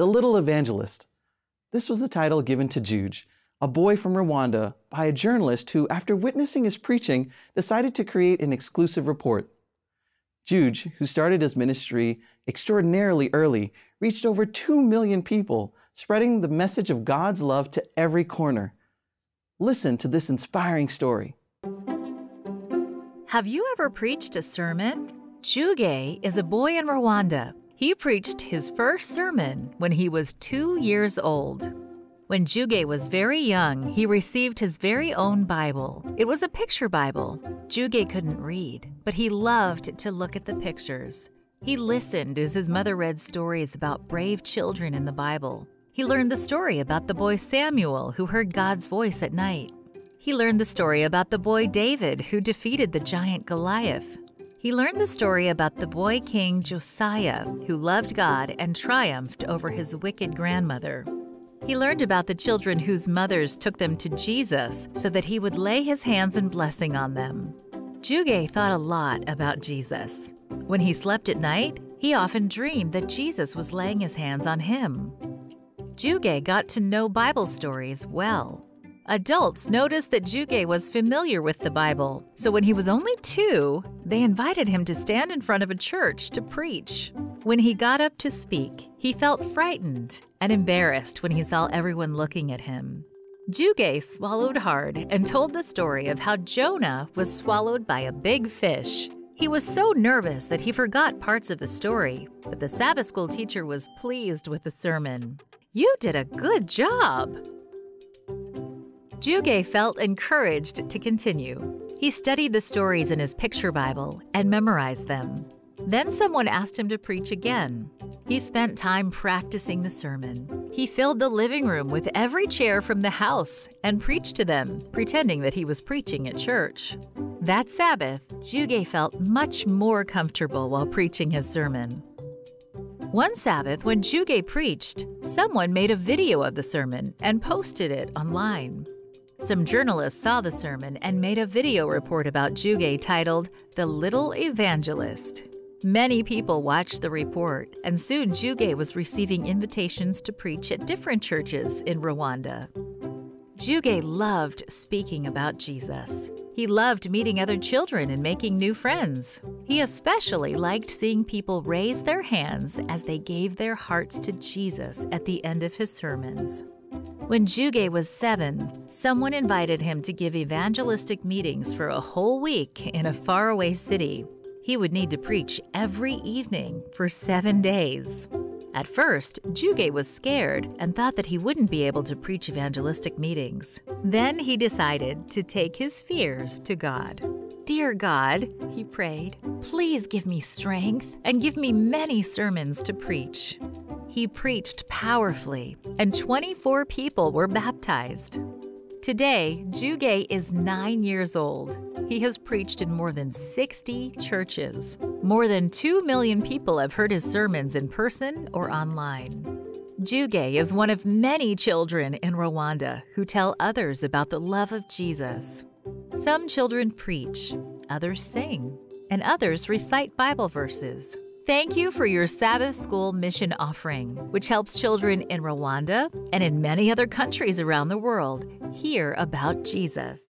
The Little Evangelist. This was the title given to Juge, a boy from Rwanda, by a journalist who, after witnessing his preaching, decided to create an exclusive report. Juge, who started his ministry extraordinarily early, reached over 2 million people, spreading the message of God's love to every corner. Listen to this inspiring story. Have you ever preached a sermon? Juge is a boy in Rwanda. He preached his first sermon when he was two years old. When Juge was very young, he received his very own Bible. It was a picture Bible. Juge couldn't read, but he loved to look at the pictures. He listened as his mother read stories about brave children in the Bible. He learned the story about the boy Samuel who heard God's voice at night. He learned the story about the boy David who defeated the giant Goliath. He learned the story about the boy king Josiah who loved God and triumphed over his wicked grandmother. He learned about the children whose mothers took them to Jesus so that he would lay his hands in blessing on them. Juge thought a lot about Jesus. When he slept at night, he often dreamed that Jesus was laying his hands on him. Juge got to know Bible stories well. Adults noticed that Juge was familiar with the Bible, so when he was only two, they invited him to stand in front of a church to preach. When he got up to speak, he felt frightened and embarrassed when he saw everyone looking at him. Juge swallowed hard and told the story of how Jonah was swallowed by a big fish. He was so nervous that he forgot parts of the story, but the Sabbath school teacher was pleased with the sermon. You did a good job! Juge felt encouraged to continue. He studied the stories in his picture Bible and memorized them. Then someone asked him to preach again. He spent time practicing the sermon. He filled the living room with every chair from the house and preached to them, pretending that he was preaching at church. That Sabbath, Juge felt much more comfortable while preaching his sermon. One Sabbath, when Juge preached, someone made a video of the sermon and posted it online. Some journalists saw the sermon and made a video report about Juge titled The Little Evangelist. Many people watched the report, and soon Juge was receiving invitations to preach at different churches in Rwanda. Juge loved speaking about Jesus. He loved meeting other children and making new friends. He especially liked seeing people raise their hands as they gave their hearts to Jesus at the end of his sermons. When Juge was seven, someone invited him to give evangelistic meetings for a whole week in a faraway city. He would need to preach every evening for seven days. At first, Juge was scared and thought that he wouldn't be able to preach evangelistic meetings. Then he decided to take his fears to God. Dear God, he prayed, please give me strength and give me many sermons to preach. He preached powerfully, and 24 people were baptized. Today, Juge is nine years old. He has preached in more than 60 churches. More than 2 million people have heard his sermons in person or online. Juge is one of many children in Rwanda who tell others about the love of Jesus. Some children preach, others sing, and others recite Bible verses. Thank you for your Sabbath School mission offering, which helps children in Rwanda and in many other countries around the world hear about Jesus.